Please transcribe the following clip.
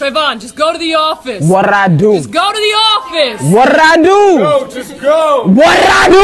Trayvon, just go to the office. What did I do? Just go to the office. What did I do? Go, just go. What did I do?